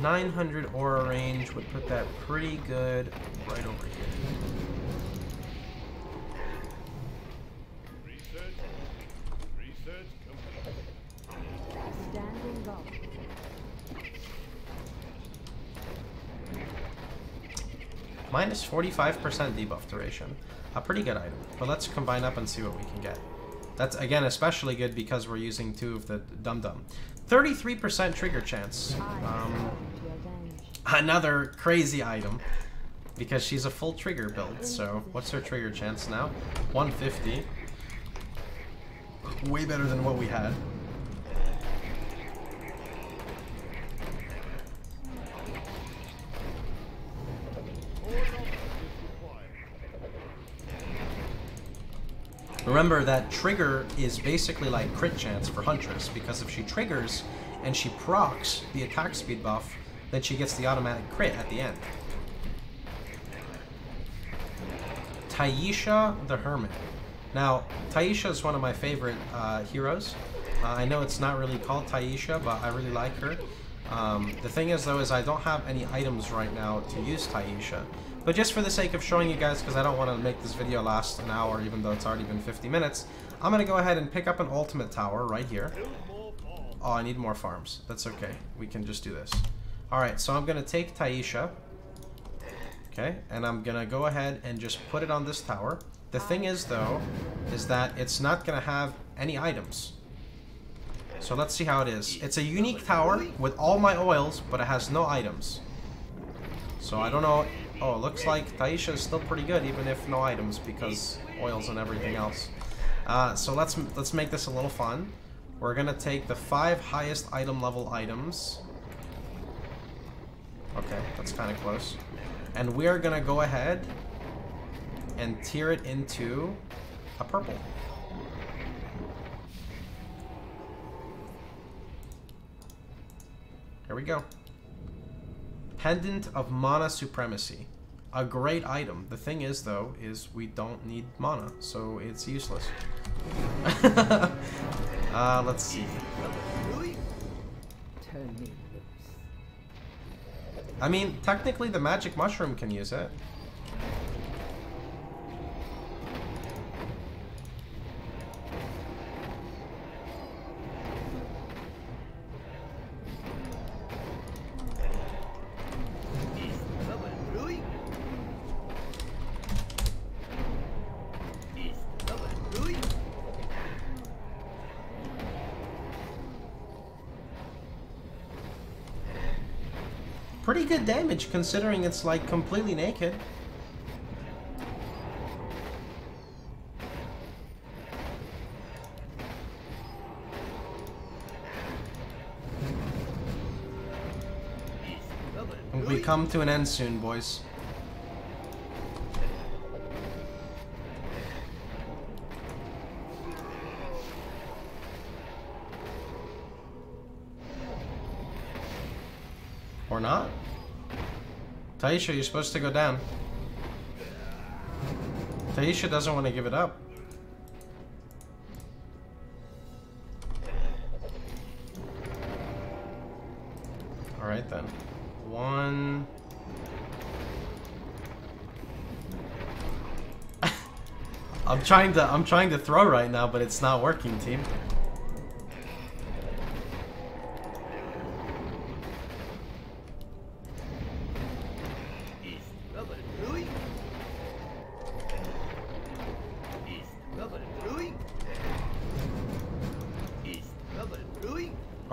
Nine hundred aura range would put that pretty good right over here. Minus 45% debuff duration. A pretty good item. But let's combine up and see what we can get. That's, again, especially good because we're using two of the Dum Dum. 33% trigger chance. Um, another crazy item. Because she's a full trigger build, so what's her trigger chance now? 150. Way better than what we had. Remember that trigger is basically like crit chance for Huntress, because if she triggers and she procs the attack speed buff, then she gets the automatic crit at the end. Taisha the Hermit. Now, Taisha is one of my favorite uh, heroes. Uh, I know it's not really called Taisha, but I really like her. Um, the thing is, though, is I don't have any items right now to use Taisha. But just for the sake of showing you guys, because I don't want to make this video last an hour, even though it's already been 50 minutes, I'm going to go ahead and pick up an ultimate tower right here. Oh, I need more farms. That's okay. We can just do this. Alright, so I'm going to take Taisha. Okay, and I'm going to go ahead and just put it on this tower. The thing is, though, is that it's not going to have any items. So let's see how it is. It's a unique tower with all my oils, but it has no items. So I don't know Oh, it looks like Taisha is still pretty good, even if no items, because oils and everything else. Uh, so let's let's make this a little fun. We're gonna take the five highest item level items. Okay, that's kind of close. And we are going to go ahead and tear it into a purple. Here we go. Pendant of Mana Supremacy. A great item. The thing is, though, is we don't need mana, so it's useless. uh, let's see. I mean, technically the magic mushroom can use it. Damage considering it's like completely naked. We come to an end soon, boys. Taisha, you're supposed to go down. Taisha doesn't want to give it up. Alright then. One... I'm trying to I'm trying to throw right now, but it's not working, team.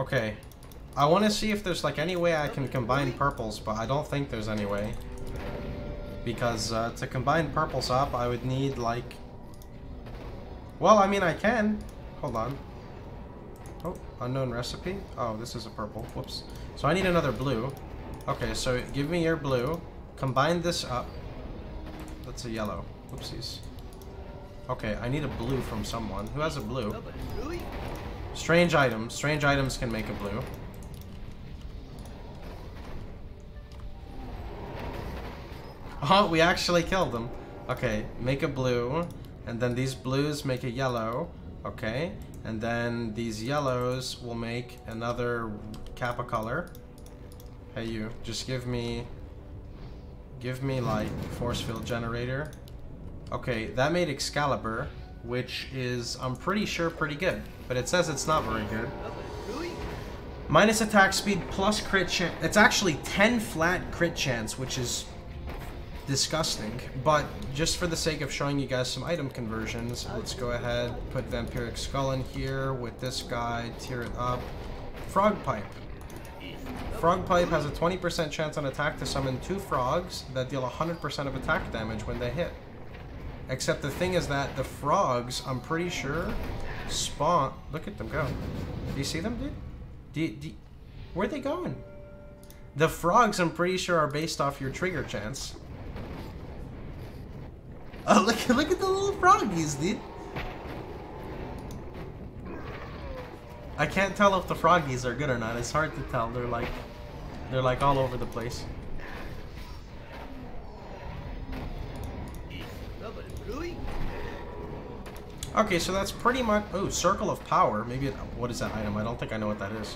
Okay. I want to see if there's like any way I can combine purples, but I don't think there's any way. Because uh, to combine purples up, I would need like... Well, I mean I can. Hold on. Oh, unknown recipe. Oh, this is a purple. Whoops. So I need another blue. Okay, so give me your blue. Combine this up. That's a yellow. Whoopsies. Okay, I need a blue from someone. Who has a blue? Strange items. Strange items can make a blue. Oh, we actually killed them. Okay, make a blue. And then these blues make a yellow. Okay. And then these yellows will make another Kappa color. Hey you, just give me... Give me like force field generator. Okay, that made Excalibur, which is, I'm pretty sure, pretty good. But it says it's not very good. Minus attack speed plus crit chance. It's actually 10 flat crit chance, which is disgusting. But just for the sake of showing you guys some item conversions, let's go ahead, put Vampiric Skull in here with this guy, tear it up. Frog Pipe. Frog Pipe has a 20% chance on attack to summon two frogs that deal 100% of attack damage when they hit. Except the thing is that the frogs, I'm pretty sure, spawn. Look at them go. Do you see them, dude? Do, do where are they going? The frogs, I'm pretty sure, are based off your trigger chance. Oh, look, look at the little froggies, dude. I can't tell if the froggies are good or not. It's hard to tell. They're like, they're like all over the place. Okay, so that's pretty much... Oh, Circle of Power. Maybe... It, what is that item? I don't think I know what that is.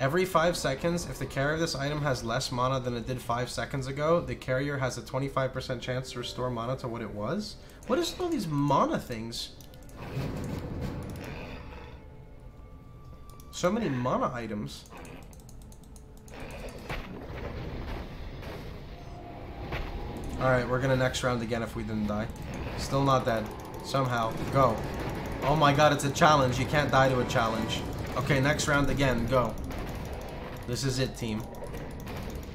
Every 5 seconds, if the carrier of this item has less mana than it did 5 seconds ago, the carrier has a 25% chance to restore mana to what it was? What is all these mana things? So many mana items. Alright, we're gonna next round again if we didn't die. Still not dead. Somehow. Go. Oh my god, it's a challenge. You can't die to a challenge. Okay, next round again. Go. This is it, team.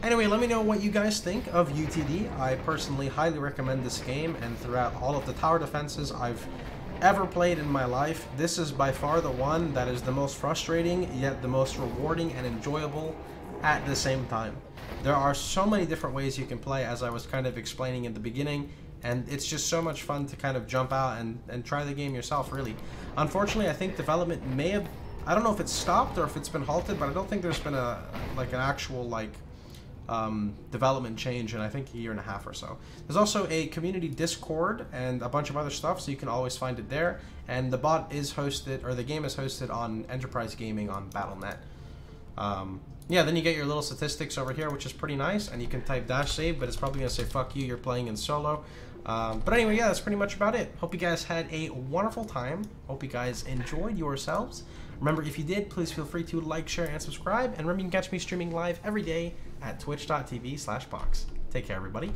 Anyway, let me know what you guys think of YouTD. I personally highly recommend this game, and throughout all of the tower defenses I've ever played in my life, this is by far the one that is the most frustrating, yet the most rewarding and enjoyable at the same time. There are so many different ways you can play, as I was kind of explaining in the beginning, and it's just so much fun to kind of jump out and, and try the game yourself really unfortunately i think development may have I don't know if it's stopped or if it's been halted, but I don't think there's been a like an actual like um, development change in I think a year and a half or so. There's also a community Discord and a bunch of other stuff, so you can always find it there. And the bot is hosted, or the game is hosted on Enterprise Gaming on BattleNet. Um, yeah, then you get your little statistics over here, which is pretty nice, and you can type dash save, but it's probably gonna say fuck you, you're playing in solo. Um, but anyway, yeah, that's pretty much about it. Hope you guys had a wonderful time. Hope you guys enjoyed yourselves. Remember, if you did, please feel free to like, share, and subscribe. And remember, you can catch me streaming live every day at twitch.tv slash Pohx. Take care, everybody.